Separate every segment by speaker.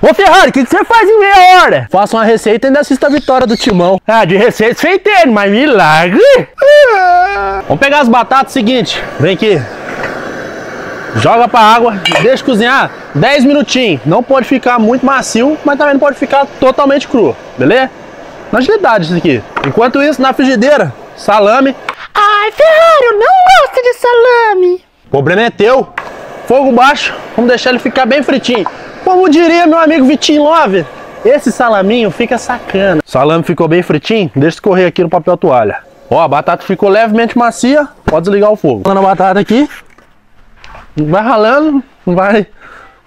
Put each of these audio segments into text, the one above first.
Speaker 1: Ô Ferrari, o que, que você faz em meia hora? Faça uma receita e ainda assista a vitória do Timão. Ah, de receita feiteiro, mas milagre. Vamos pegar as batatas, seguinte, vem aqui. Joga pra água, deixa cozinhar 10 minutinhos. Não pode ficar muito macio, mas também não pode ficar totalmente cru, beleza? Na agilidade isso aqui. Enquanto isso, na frigideira, salame.
Speaker 2: Ai, Ferrari, eu não gosto de salame.
Speaker 1: O problema é teu. Fogo baixo, vamos deixar ele ficar bem fritinho. Como diria meu amigo Vitinho Love, esse salaminho fica sacana. Salame ficou bem fritinho, deixa escorrer aqui no papel toalha. Ó, a batata ficou levemente macia, pode desligar o fogo. Colocando a batata aqui, vai ralando, vai...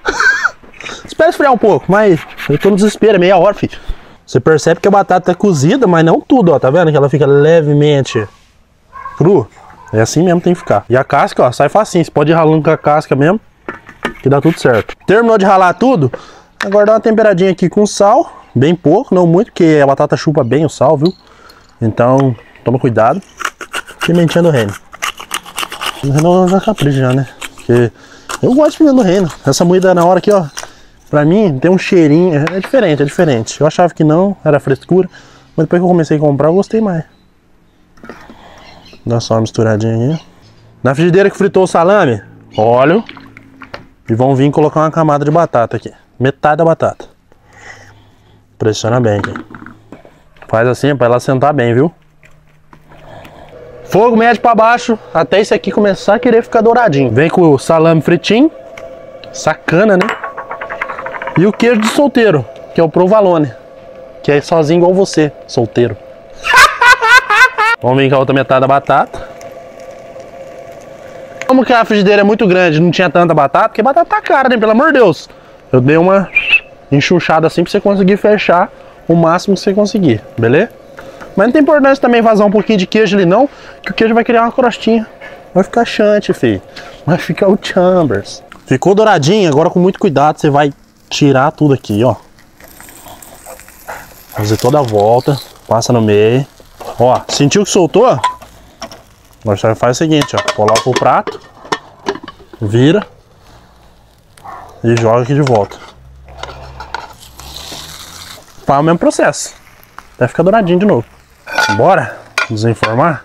Speaker 1: Espera esfriar um pouco, mas eu tô no desespero, é meia hora, filho. Você percebe que a batata é cozida, mas não tudo, ó, tá vendo? Que ela fica levemente cru. É assim mesmo tem que ficar. E a casca, ó, sai facinho. Você pode ir ralando com a casca mesmo, que dá tudo certo. Terminou de ralar tudo, agora dá uma temperadinha aqui com sal, bem pouco, não muito, porque a batata chupa bem o sal, viu? Então, toma cuidado. Pimentinha do reino. O reino já capricha já, né? Porque eu gosto de pimenta do reino. Essa moída na hora aqui, ó, pra mim tem um cheirinho, é diferente, é diferente. Eu achava que não, era frescura, mas depois que eu comecei a comprar, eu gostei mais. Dá só uma misturadinha aqui. Na frigideira que fritou o salame, óleo. E vão vir colocar uma camada de batata aqui. Metade da batata. Pressiona bem aqui. Faz assim para ela sentar bem, viu? Fogo médio para baixo, até esse aqui começar a querer ficar douradinho. Vem com o salame fritinho. Sacana, né? E o queijo de solteiro, que é o provolone. Que é sozinho igual você, solteiro. Vamos vir com a outra metade da batata. Como que a frigideira é muito grande, não tinha tanta batata, porque batata tá cara, né? Pelo amor de Deus. Eu dei uma enxuchada assim pra você conseguir fechar o máximo que você conseguir, beleza? Mas não tem importância também vazar um pouquinho de queijo ali não, que o queijo vai criar uma crostinha. Vai ficar chante, filho. Vai ficar o chambers. Ficou douradinho, agora com muito cuidado você vai tirar tudo aqui, ó. Fazer toda a volta, passa no meio. Ó, sentiu que soltou? Agora você faz o seguinte, ó. Coloca o prato, vira e joga aqui de volta. Faz o mesmo processo. Até ficar douradinho de novo. Bora desenformar?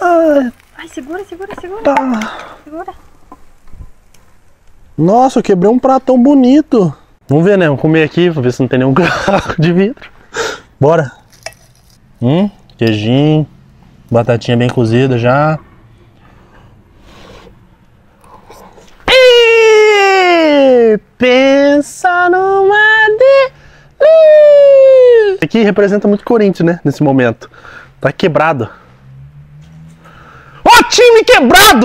Speaker 2: Ai, segura, segura, segura.
Speaker 1: Tá.
Speaker 2: Segura.
Speaker 1: Nossa, eu quebrei um pratão bonito. Vamos ver, né? Vamos comer aqui, pra ver se não tem nenhum carro de vidro. Bora. Hum, queijinho. Batatinha bem cozida já. E pensa numa delícia. Aqui representa muito Corinthians, né? Nesse momento. Tá quebrado. Ó, time quebrado!